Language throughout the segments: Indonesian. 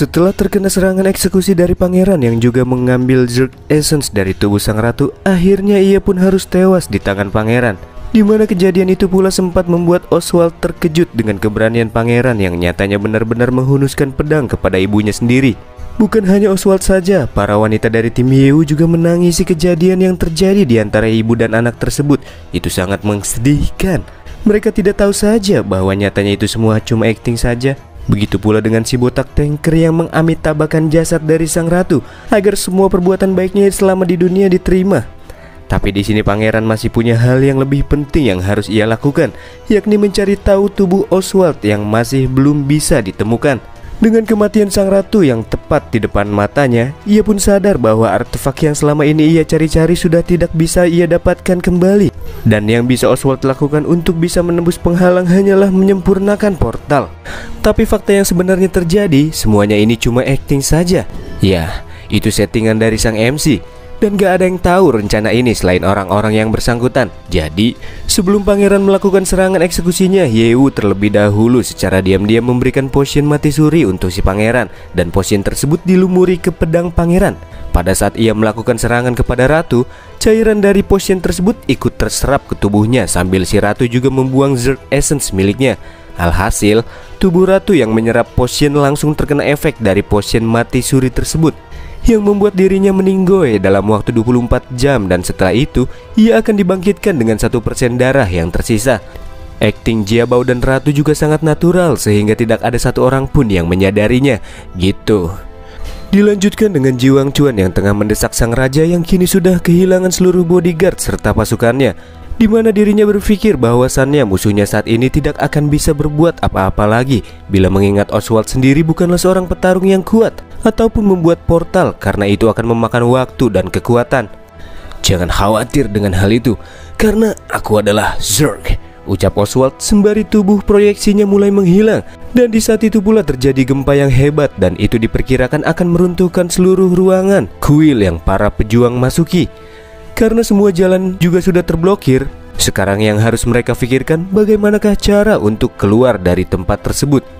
Setelah terkena serangan eksekusi dari pangeran yang juga mengambil Zerg Essence dari tubuh sang ratu, akhirnya ia pun harus tewas di tangan pangeran. Di mana kejadian itu pula sempat membuat Oswald terkejut dengan keberanian pangeran yang nyatanya benar-benar menghunuskan pedang kepada ibunya sendiri. Bukan hanya Oswald saja, para wanita dari tim Yew juga menangisi kejadian yang terjadi di antara ibu dan anak tersebut. Itu sangat mengsedihkan. Mereka tidak tahu saja bahwa nyatanya itu semua cuma acting saja. Begitu pula dengan si botak tanker yang mengamit tabakan jasad dari sang ratu agar semua perbuatan baiknya selama di dunia diterima. Tapi di sini pangeran masih punya hal yang lebih penting yang harus ia lakukan, yakni mencari tahu tubuh Oswald yang masih belum bisa ditemukan. Dengan kematian sang ratu yang tepat di depan matanya, ia pun sadar bahwa artefak yang selama ini ia cari-cari sudah tidak bisa ia dapatkan kembali. Dan yang bisa Oswald lakukan untuk bisa menembus penghalang hanyalah menyempurnakan portal. Tapi fakta yang sebenarnya terjadi, semuanya ini cuma acting saja. Ya, itu settingan dari sang MC dan gak ada yang tahu rencana ini selain orang-orang yang bersangkutan. Jadi, sebelum pangeran melakukan serangan eksekusinya, Yewu terlebih dahulu secara diam-diam memberikan potion mati suri untuk si pangeran dan potion tersebut dilumuri ke pedang pangeran. Pada saat ia melakukan serangan kepada ratu, cairan dari potion tersebut ikut terserap ke tubuhnya sambil si ratu juga membuang Zerg Essence miliknya. Alhasil, tubuh ratu yang menyerap potion langsung terkena efek dari potion mati suri tersebut yang membuat dirinya meninggoy dalam waktu 24 jam dan setelah itu ia akan dibangkitkan dengan satu persen darah yang tersisa. Acting Jiabao dan Ratu juga sangat natural sehingga tidak ada satu orang pun yang menyadarinya. Gitu. Dilanjutkan dengan Jiwang Chuan yang tengah mendesak sang raja yang kini sudah kehilangan seluruh bodyguard serta pasukannya di mana dirinya berpikir bahwasannya musuhnya saat ini tidak akan bisa berbuat apa-apa lagi bila mengingat Oswald sendiri bukanlah seorang petarung yang kuat ataupun membuat portal karena itu akan memakan waktu dan kekuatan. Jangan khawatir dengan hal itu karena aku adalah Zerg. Ucap Oswald sembari tubuh proyeksinya mulai menghilang Dan di saat itu pula terjadi gempa yang hebat Dan itu diperkirakan akan meruntuhkan seluruh ruangan Kuil yang para pejuang masuki Karena semua jalan juga sudah terblokir Sekarang yang harus mereka pikirkan Bagaimanakah cara untuk keluar dari tempat tersebut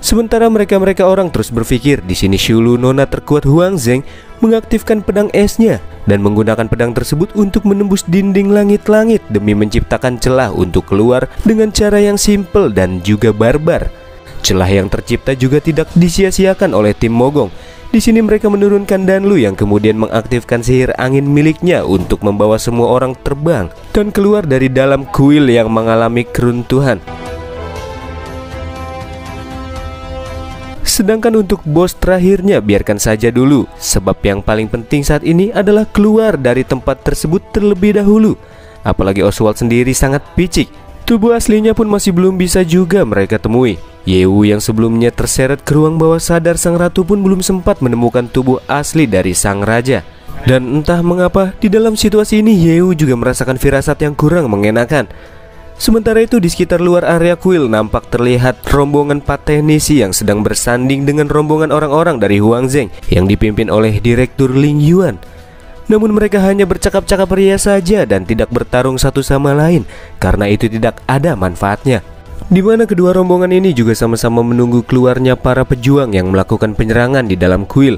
Sementara mereka-mereka orang terus berpikir di sini Shulu Nona terkuat Huang Zeng mengaktifkan pedang esnya dan menggunakan pedang tersebut untuk menembus dinding langit-langit demi menciptakan celah untuk keluar dengan cara yang simple dan juga barbar. Celah yang tercipta juga tidak disia-siakan oleh tim Mogong. Di sini mereka menurunkan Danlu yang kemudian mengaktifkan sihir angin miliknya untuk membawa semua orang terbang dan keluar dari dalam kuil yang mengalami keruntuhan. Sedangkan untuk bos terakhirnya biarkan saja dulu. Sebab yang paling penting saat ini adalah keluar dari tempat tersebut terlebih dahulu. Apalagi Oswald sendiri sangat picik. Tubuh aslinya pun masih belum bisa juga mereka temui. Yewu yang sebelumnya terseret ke ruang bawah sadar sang ratu pun belum sempat menemukan tubuh asli dari sang raja. Dan entah mengapa di dalam situasi ini Yewu juga merasakan firasat yang kurang mengenakan Sementara itu di sekitar luar area kuil nampak terlihat rombongan teknisi yang sedang bersanding dengan rombongan orang-orang dari Huang Zeng yang dipimpin oleh Direktur Ling Yuan. Namun mereka hanya bercakap-cakap ria saja dan tidak bertarung satu sama lain karena itu tidak ada manfaatnya. Di mana kedua rombongan ini juga sama-sama menunggu keluarnya para pejuang yang melakukan penyerangan di dalam kuil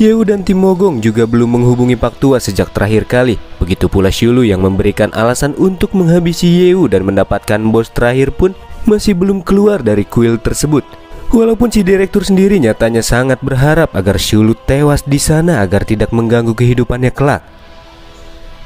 Yehu dan tim Mogong juga belum menghubungi Pak Tua sejak terakhir kali. Begitu pula Shulu yang memberikan alasan untuk menghabisi Yehu dan mendapatkan bos terakhir pun masih belum keluar dari kuil tersebut. Walaupun si direktur sendiri nyatanya sangat berharap agar Shulu tewas di sana agar tidak mengganggu kehidupannya kelak.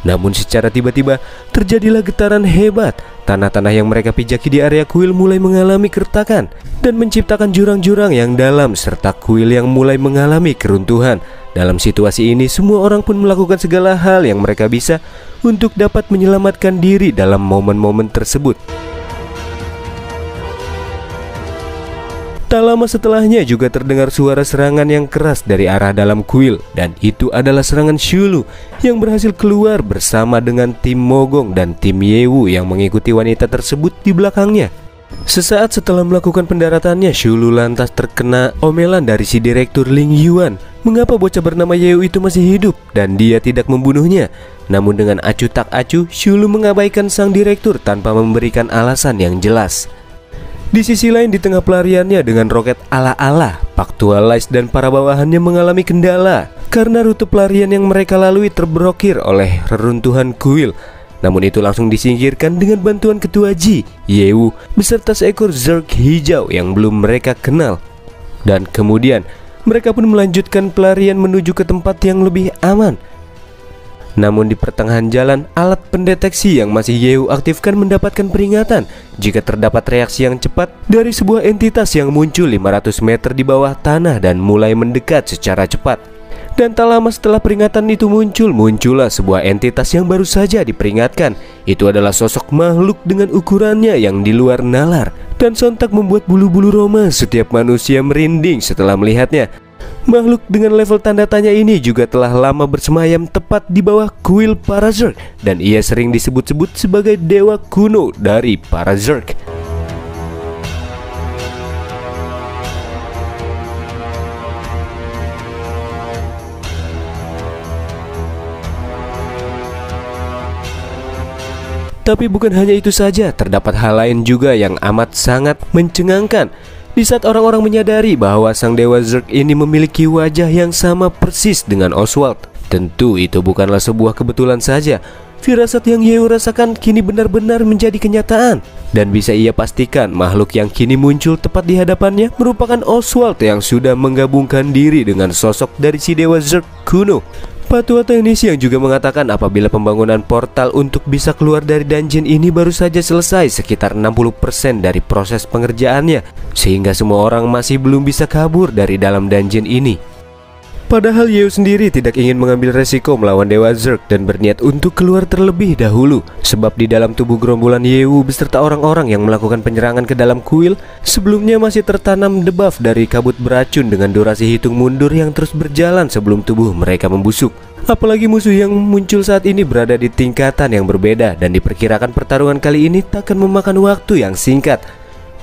Namun secara tiba-tiba terjadilah getaran hebat. Tanah-tanah yang mereka pijaki di area kuil mulai mengalami keretakan Dan menciptakan jurang-jurang yang dalam Serta kuil yang mulai mengalami keruntuhan. Dalam situasi ini semua orang pun melakukan segala hal yang mereka bisa Untuk dapat menyelamatkan diri dalam momen-momen tersebut Tak lama setelahnya juga terdengar suara serangan yang keras dari arah dalam kuil. Dan itu adalah serangan Shulu yang berhasil keluar bersama dengan tim Mogong dan tim Yewu yang mengikuti wanita tersebut di belakangnya. Sesaat setelah melakukan pendaratannya Shulu lantas terkena omelan dari si direktur Ling Yuan. Mengapa bocah bernama Yewu itu masih hidup dan dia tidak membunuhnya? Namun dengan acu tak acu Shulu mengabaikan sang direktur tanpa memberikan alasan yang jelas Di sisi lain di tengah pelariannya dengan roket ala-ala, Pactualize dan para bawahannya mengalami kendala karena rute pelarian yang mereka lalui terblokir oleh reruntuhan kuil. Namun itu langsung disingkirkan dengan bantuan ketua Ji, Yewu, beserta seekor Zerg hijau yang belum mereka kenal. Dan kemudian mereka pun melanjutkan pelarian menuju ke tempat yang lebih aman. Namun di pertengahan jalan, alat pendeteksi yang masih Yehu aktifkan mendapatkan peringatan jika terdapat reaksi yang cepat dari sebuah entitas yang muncul 500 meter di bawah tanah dan mulai mendekat secara cepat. Dan tak lama setelah peringatan itu muncul, muncullah sebuah entitas yang baru saja diperingatkan. Itu adalah sosok makhluk dengan ukurannya yang di luar nalar dan sontak membuat bulu-bulu Roma setiap manusia merinding setelah melihatnya. Makhluk dengan level tanda tanya ini juga telah lama bersemayam tepat di bawah kuil para Zerg dan ia sering disebut-sebut sebagai dewa kuno dari para Zerg. Tapi bukan hanya itu saja, terdapat hal lain juga yang amat sangat mencengangkan. Di saat orang-orang menyadari bahwa sang dewa Zerg ini memiliki wajah yang sama persis dengan Oswald Tentu itu bukanlah sebuah kebetulan saja. Firasat yang Yeo rasakan kini benar-benar menjadi kenyataan. Dan bisa ia pastikan makhluk yang kini muncul tepat di hadapannya merupakan Oswald yang sudah menggabungkan diri dengan sosok dari si dewa Zerg kuno Patua teknis yang juga mengatakan apabila pembangunan portal untuk bisa keluar dari dungeon ini baru saja selesai sekitar 60% dari proses pengerjaannya Sehingga semua orang masih belum bisa kabur dari dalam dungeon ini Padahal Yeo sendiri tidak ingin mengambil resiko melawan Dewa Zerg dan berniat untuk keluar terlebih dahulu. Sebab di dalam tubuh gerombolan Yewu beserta orang-orang yang melakukan penyerangan ke dalam kuil Sebelumnya masih tertanam debuff dari kabut beracun dengan durasi hitung mundur yang terus berjalan sebelum tubuh mereka membusuk. Apalagi musuh yang muncul saat ini berada di tingkatan yang berbeda Dan diperkirakan pertarungan kali ini takkan memakan waktu yang singkat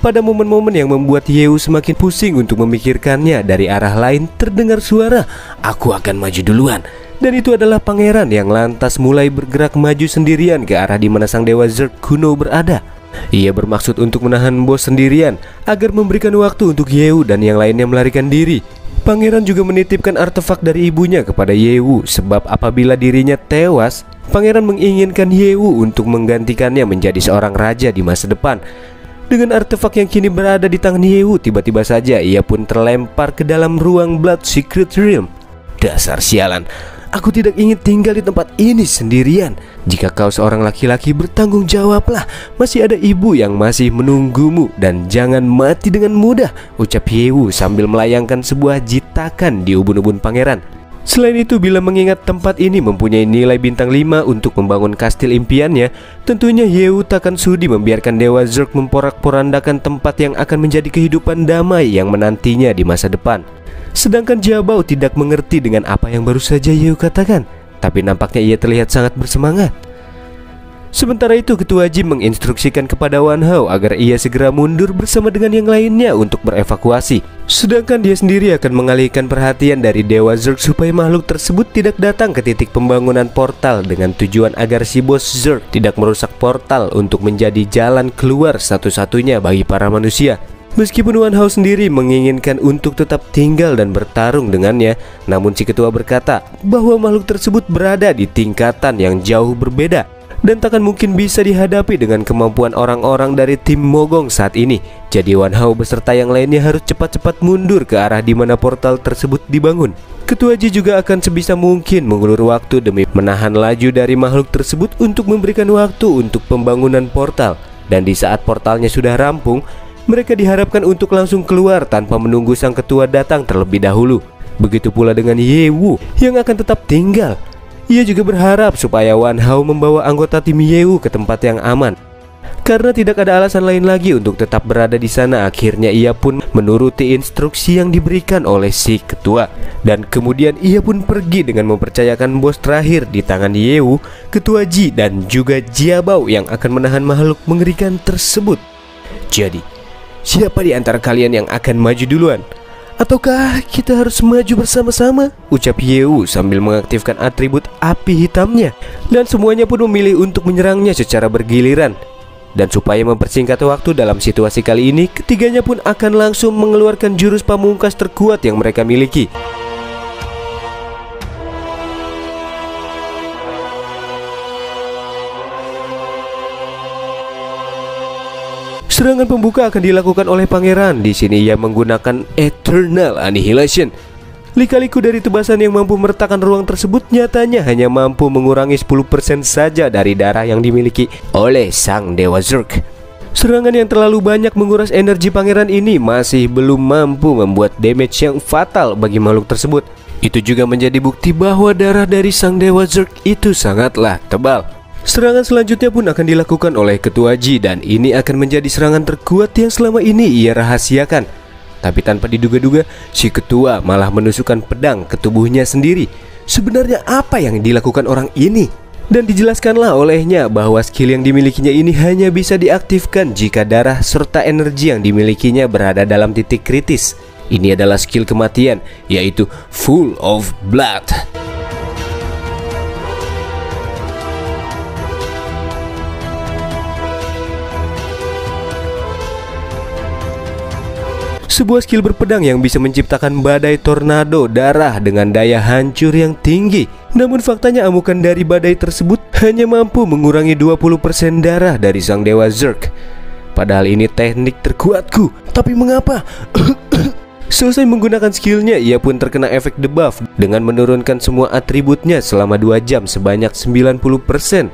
pada momen-momen yang membuat Yehu semakin pusing untuk memikirkannya dari arah lain terdengar suara Aku akan maju duluan. Dan itu adalah pangeran yang lantas mulai bergerak maju sendirian ke arah di mana sang dewa Zerg kuno berada. Ia bermaksud untuk menahan bos sendirian agar memberikan waktu untuk Yehu dan yang lainnya melarikan diri. Pangeran juga menitipkan artefak dari ibunya kepada Yehu sebab apabila dirinya tewas Pangeran menginginkan Yehu untuk menggantikannya menjadi seorang raja di masa depan dengan artefak yang kini berada di tangan Yehu, tiba-tiba saja ia pun terlempar ke dalam ruang Blood Secret Realm. Dasar sialan, aku tidak ingin tinggal di tempat ini sendirian. Jika kau seorang laki-laki bertanggung jawablah, masih ada ibu yang masih menunggumu dan jangan mati dengan mudah, ucap Yehu sambil melayangkan sebuah jitakan di ubun-ubun pangeran. Selain itu, bila mengingat tempat ini mempunyai nilai bintang 5 untuk membangun kastil impiannya, tentunya Yehu takkan sudi membiarkan Dewa Zerg memporak-porandakan tempat yang akan menjadi kehidupan damai yang menantinya di masa depan. Sedangkan Jabau tidak mengerti dengan apa yang baru saja Yehu katakan, tapi nampaknya ia terlihat sangat bersemangat. Sementara itu Ketua Jim menginstruksikan kepada Wan Hao agar ia segera mundur bersama dengan yang lainnya untuk berevakuasi. Sedangkan dia sendiri akan mengalihkan perhatian dari Dewa Zerg supaya makhluk tersebut tidak datang ke titik pembangunan portal dengan tujuan agar si bos Zerg tidak merusak portal untuk menjadi jalan keluar satu-satunya bagi para manusia. Meskipun Wan Hao sendiri menginginkan untuk tetap tinggal dan bertarung dengannya, namun si ketua berkata bahwa makhluk tersebut berada di tingkatan yang jauh berbeda dan takkan mungkin bisa dihadapi dengan kemampuan orang-orang dari tim Mogong saat ini. Jadi Wan Hao beserta yang lainnya harus cepat-cepat mundur ke arah di mana portal tersebut dibangun. Ketua Ji juga akan sebisa mungkin mengulur waktu demi menahan laju dari makhluk tersebut untuk memberikan waktu untuk pembangunan portal. Dan di saat portalnya sudah rampung, mereka diharapkan untuk langsung keluar tanpa menunggu sang ketua datang terlebih dahulu. Begitu pula dengan Yewu yang akan tetap tinggal ia juga berharap supaya Wan Hao membawa anggota tim Yewu ke tempat yang aman. Karena tidak ada alasan lain lagi untuk tetap berada di sana, akhirnya ia pun menuruti instruksi yang diberikan oleh si ketua. Dan kemudian ia pun pergi dengan mempercayakan bos terakhir di tangan Yewu, ketua Ji dan juga Jiabao yang akan menahan makhluk mengerikan tersebut. Jadi, siapa di antara kalian yang akan maju duluan? Ataukah kita harus maju bersama-sama? Ucap Yewu sambil mengaktifkan atribut api hitamnya Dan semuanya pun memilih untuk menyerangnya secara bergiliran Dan supaya mempersingkat waktu dalam situasi kali ini, ketiganya pun akan langsung mengeluarkan jurus pamungkas terkuat yang mereka miliki. Serangan pembuka akan dilakukan oleh pangeran. Di sini ia menggunakan Eternal Annihilation. Lika-liku dari tebasan yang mampu meretakan ruang tersebut nyatanya hanya mampu mengurangi 10% saja dari darah yang dimiliki oleh sang Dewa Zerg. Serangan yang terlalu banyak menguras energi pangeran ini masih belum mampu membuat damage yang fatal bagi makhluk tersebut. Itu juga menjadi bukti bahwa darah dari sang Dewa Zerg itu sangatlah tebal. Serangan selanjutnya pun akan dilakukan oleh Ketua Ji dan ini akan menjadi serangan terkuat yang selama ini ia rahasiakan. Tapi tanpa diduga-duga, si ketua malah menusukkan pedang ke tubuhnya sendiri. Sebenarnya apa yang dilakukan orang ini? Dan dijelaskanlah olehnya bahwa skill yang dimilikinya ini hanya bisa diaktifkan jika darah serta energi yang dimilikinya berada dalam titik kritis. Ini adalah skill kematian, yaitu Full of Blood. Sebuah skill berpedang yang bisa menciptakan badai tornado darah dengan daya hancur yang tinggi Namun faktanya amukan dari badai tersebut hanya mampu mengurangi 20% darah dari sang dewa Zerg Padahal ini teknik terkuatku Tapi mengapa? Selesai menggunakan skillnya, ia pun terkena efek debuff dengan menurunkan semua atributnya selama 2 jam sebanyak 90%.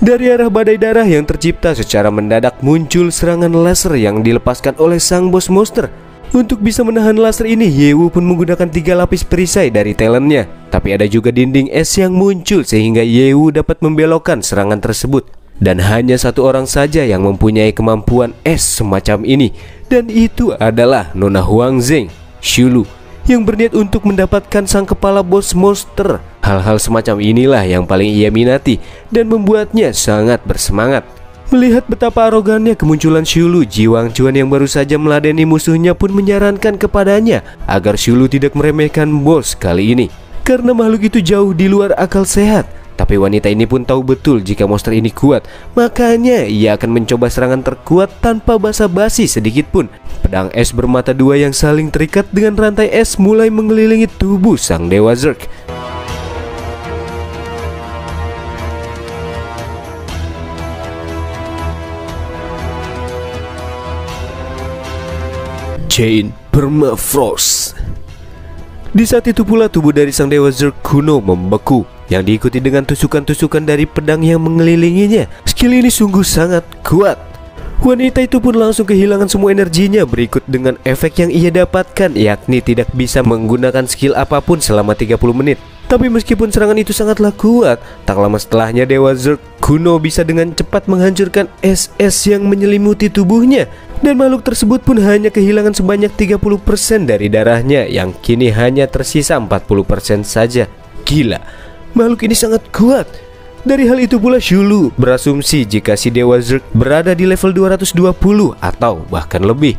Dari arah badai darah yang tercipta secara mendadak muncul serangan laser yang dilepaskan oleh sang bos monster untuk bisa menahan laser ini, Yewu pun menggunakan tiga lapis perisai dari talentnya. Tapi ada juga dinding es yang muncul sehingga Yewu dapat membelokkan serangan tersebut. Dan hanya satu orang saja yang mempunyai kemampuan es semacam ini Dan itu adalah Nona Huang Zeng, Shulu Yang berniat untuk mendapatkan sang kepala bos monster Hal-hal semacam inilah yang paling ia minati Dan membuatnya sangat bersemangat Melihat betapa arogannya kemunculan Shulu, Jiwang Chuan yang baru saja meladeni musuhnya pun menyarankan kepadanya agar Shulu tidak meremehkan bos kali ini. Karena makhluk itu jauh di luar akal sehat. Tapi wanita ini pun tahu betul jika monster ini kuat, makanya ia akan mencoba serangan terkuat tanpa basa-basi sedikit pun. Pedang es bermata dua yang saling terikat dengan rantai es mulai mengelilingi tubuh sang dewa Zerg. Chain Permafrost Di saat itu pula tubuh dari sang dewa Zerg kuno membeku yang diikuti dengan tusukan-tusukan dari pedang yang mengelilinginya. Skill ini sungguh sangat kuat. Wanita itu pun langsung kehilangan semua energinya berikut dengan efek yang ia dapatkan yakni tidak bisa menggunakan skill apa pun selama 30 menit. Tapi meskipun serangan itu sangatlah kuat, tak lama setelahnya Dewa Zerg kuno bisa dengan cepat menghancurkan SS yang menyelimuti tubuhnya dan makhluk tersebut pun hanya kehilangan sebanyak 30% dari darahnya yang kini hanya tersisa 40% saja. Gila, makhluk ini sangat kuat. Dari hal itu pula Shulu berasumsi jika si Dewa Zerg berada di level 220 atau bahkan lebih.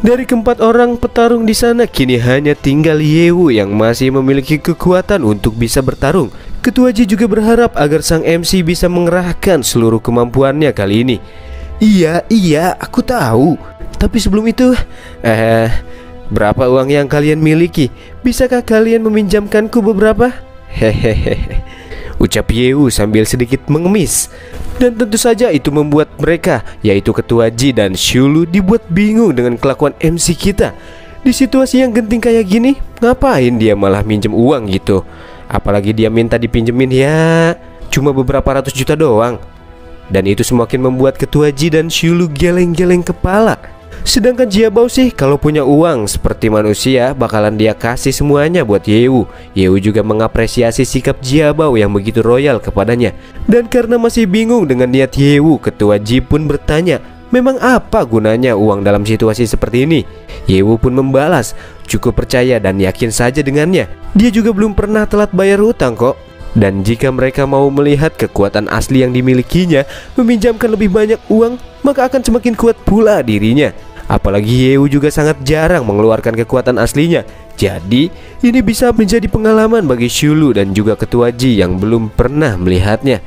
Dari keempat orang petarung di sana kini hanya tinggal Yewu yang masih memiliki kekuatan untuk bisa bertarung. Ketua Ji juga berharap agar sang MC bisa mengerahkan seluruh kemampuannya kali ini. Iya, iya, aku tahu. Tapi sebelum itu, eh, berapa uang yang kalian miliki? Bisakah kalian meminjamkanku beberapa? Hehehe. Ucap Yehu sambil sedikit mengemis. Dan tentu saja itu membuat mereka, yaitu Ketua Ji dan Shulu dibuat bingung dengan kelakuan MC kita. Di situasi yang genting kayak gini, ngapain dia malah minjem uang gitu? Apalagi dia minta dipinjemin ya, cuma beberapa ratus juta doang. Dan itu semakin membuat ketua Ji dan Shulu geleng-geleng kepala. Sedangkan Jiabao sih kalau punya uang seperti manusia bakalan dia kasih semuanya buat Yewu Yewu juga mengapresiasi sikap Jiabao yang begitu royal kepadanya. Dan karena masih bingung dengan niat Yewu Ketua Ji pun bertanya Memang apa gunanya uang dalam situasi seperti ini? Yewu pun membalas Cukup percaya dan yakin saja dengannya. Dia juga belum pernah telat bayar hutang kok dan jika mereka mau melihat kekuatan asli yang dimilikinya, meminjamkan lebih banyak uang, maka akan semakin kuat pula dirinya. Apalagi Yehu juga sangat jarang mengeluarkan kekuatan aslinya. Jadi, ini bisa menjadi pengalaman bagi Shulu dan juga Ketua Ji yang belum pernah melihatnya.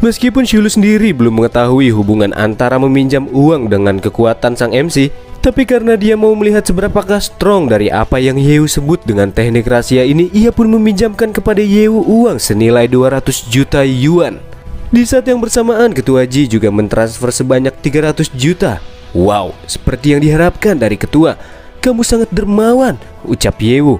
Meskipun Shulu sendiri belum mengetahui hubungan antara meminjam uang dengan kekuatan sang MC, tapi karena dia mau melihat seberapakah strong dari apa yang Yehu sebut dengan teknik rahasia ini, ia pun meminjamkan kepada Yehu uang senilai 200 juta yuan. Di saat yang bersamaan, Ketua Ji juga mentransfer sebanyak 300 juta. Wow, seperti yang diharapkan dari Ketua. Kamu sangat dermawan, ucap Yehu.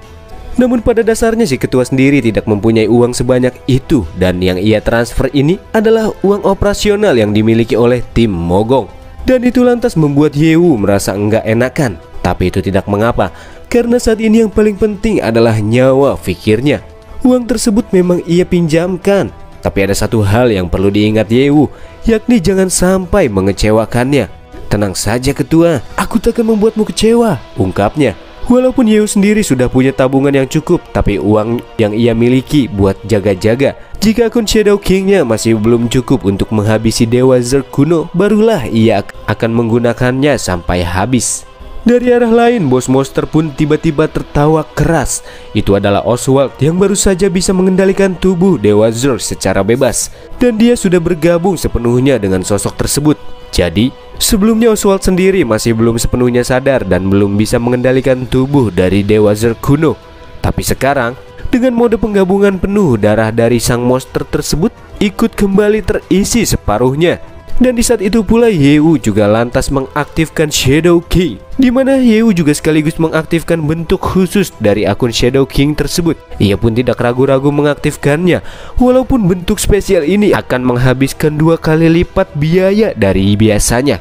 Namun pada dasarnya si ketua sendiri tidak mempunyai uang sebanyak itu dan yang ia transfer ini adalah uang operasional yang dimiliki oleh tim Mogong. Dan itu lantas membuat Yewu merasa enggak enakan. Tapi itu tidak mengapa karena saat ini yang paling penting adalah nyawa pikirnya. Uang tersebut memang ia pinjamkan, tapi ada satu hal yang perlu diingat Yewu, yakni jangan sampai mengecewakannya. Tenang saja ketua, aku takkan membuatmu kecewa, ungkapnya. Walaupun Yeo sendiri sudah punya tabungan yang cukup, tapi uang yang ia miliki buat jaga-jaga. Jika akun Shadow Kingnya masih belum cukup untuk menghabisi Dewa Zerg kuno, barulah ia akan menggunakannya sampai habis. Dari arah lain, bos monster pun tiba-tiba tertawa keras. Itu adalah Oswald yang baru saja bisa mengendalikan tubuh Dewa Zerg secara bebas. Dan dia sudah bergabung sepenuhnya dengan sosok tersebut. Jadi, sebelumnya Oswald sendiri masih belum sepenuhnya sadar dan belum bisa mengendalikan tubuh dari Dewa Zerg kuno. Tapi sekarang, dengan mode penggabungan penuh darah dari sang monster tersebut ikut kembali terisi separuhnya dan di saat itu pula Yehu juga lantas mengaktifkan Shadow King di mana Yehu juga sekaligus mengaktifkan bentuk khusus dari akun Shadow King tersebut. Ia pun tidak ragu-ragu mengaktifkannya walaupun bentuk spesial ini akan menghabiskan dua kali lipat biaya dari biasanya.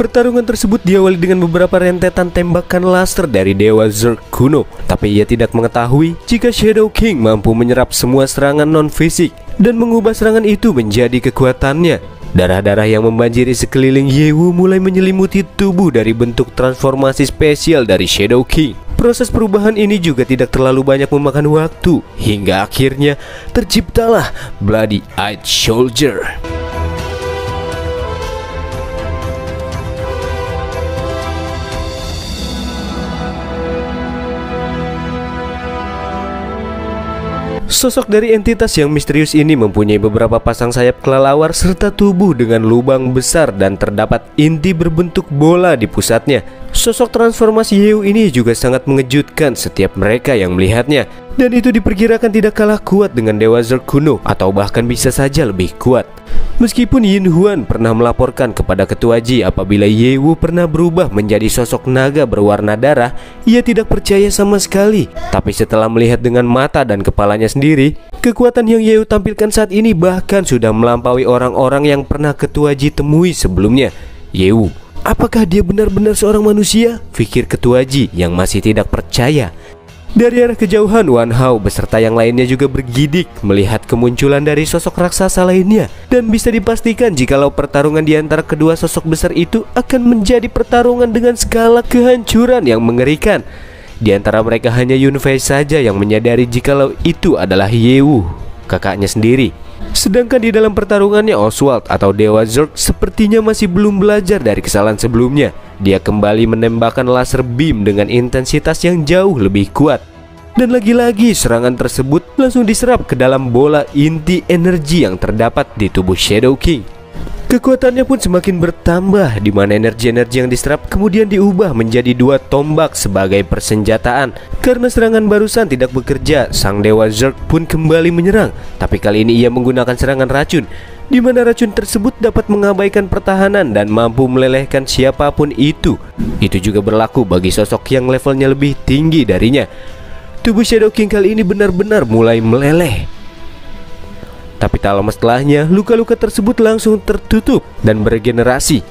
Pertarungan tersebut diawali dengan beberapa rentetan tembakan laser dari Dewa Zerg kuno. Tapi ia tidak mengetahui jika Shadow King mampu menyerap semua serangan non-fisik Dan mengubah serangan itu menjadi kekuatannya. Darah-darah yang membanjiri sekeliling Yewu mulai menyelimuti tubuh dari bentuk transformasi spesial dari Shadow King. Proses perubahan ini juga tidak terlalu banyak memakan waktu. Hingga akhirnya terciptalah Bloody Eyed Soldier Sosok dari entitas yang misterius ini mempunyai beberapa pasang sayap kelelawar serta tubuh dengan lubang besar dan terdapat inti berbentuk bola di pusatnya. Sosok transformasi Yehu ini juga sangat mengejutkan setiap mereka yang melihatnya dan itu diperkirakan tidak kalah kuat dengan Dewa Zerg kuno atau bahkan bisa saja lebih kuat. Meskipun Yin Huan pernah melaporkan kepada Ketua Ji apabila Yewu pernah berubah menjadi sosok naga berwarna darah, ia tidak percaya sama sekali. Tapi setelah melihat dengan mata dan kepalanya sendiri, kekuatan yang Yewu tampilkan saat ini bahkan sudah melampaui orang-orang yang pernah Ketua Ji temui sebelumnya. Yewu, apakah dia benar-benar seorang manusia? Pikir Ketua Ji yang masih tidak percaya. Dari arah kejauhan, Wan Hao beserta yang lainnya juga bergidik melihat kemunculan dari sosok raksasa lainnya dan bisa dipastikan jikalau pertarungan di antara kedua sosok besar itu akan menjadi pertarungan dengan skala kehancuran yang mengerikan. Di antara mereka hanya Yunfei saja yang menyadari jikalau itu adalah Yewu, kakaknya sendiri. Sedangkan di dalam pertarungannya Oswald atau Dewa Zerg sepertinya masih belum belajar dari kesalahan sebelumnya. Dia kembali menembakkan laser beam dengan intensitas yang jauh lebih kuat. Dan lagi-lagi serangan tersebut langsung diserap ke dalam bola inti energi yang terdapat di tubuh Shadow King. Kekuatannya pun semakin bertambah di mana energi-energi yang diserap kemudian diubah menjadi dua tombak sebagai persenjataan. Karena serangan barusan tidak bekerja, sang dewa Zerg pun kembali menyerang. Tapi kali ini ia menggunakan serangan racun di mana racun tersebut dapat mengabaikan pertahanan dan mampu melelehkan siapa pun itu. Itu juga berlaku bagi sosok yang levelnya lebih tinggi darinya. Tubuh Shadow King kali ini benar-benar mulai meleleh. Tapi tak lama setelahnya, luka-luka tersebut langsung tertutup dan beregenerasi.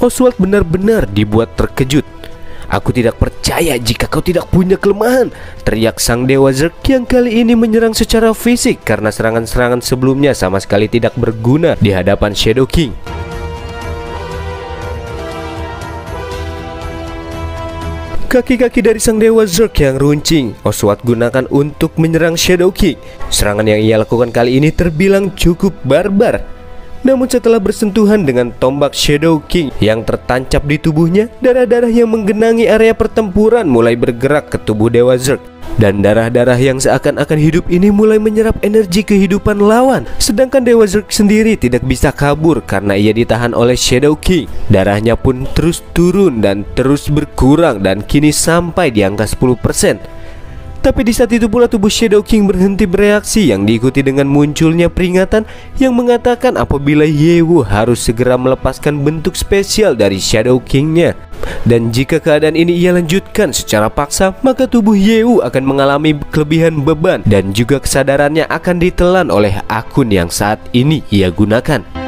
Oswald benar-benar dibuat terkejut. Aku tidak percaya jika kau tidak punya kelemahan Teriak sang dewa Zerg yang kali ini menyerang secara fisik Karena serangan-serangan sebelumnya sama sekali tidak berguna di hadapan Shadow King Kaki-kaki dari sang dewa Zerg yang runcing. Oswald gunakan untuk menyerang Shadow King. Serangan yang ia lakukan kali ini terbilang cukup barbar Namun setelah bersentuhan dengan tombak Shadow King yang tertancap di tubuhnya, darah-darah yang menggenangi area pertempuran mulai bergerak ke tubuh Dewa Zerg. Dan darah-darah yang seakan-akan hidup ini mulai menyerap energi kehidupan lawan. Sedangkan Dewa Zerg sendiri tidak bisa kabur karena ia ditahan oleh Shadow King. Darahnya pun terus turun dan terus berkurang dan kini sampai di angka 10% tapi di saat itu pula tubuh Shadow King berhenti bereaksi yang diikuti dengan munculnya peringatan yang mengatakan apabila Yewu harus segera melepaskan bentuk spesial dari Shadow Kingnya. Dan jika keadaan ini ia lanjutkan secara paksa, maka tubuh Yewu akan mengalami kelebihan beban dan juga kesadarannya akan ditelan oleh akun yang saat ini ia gunakan.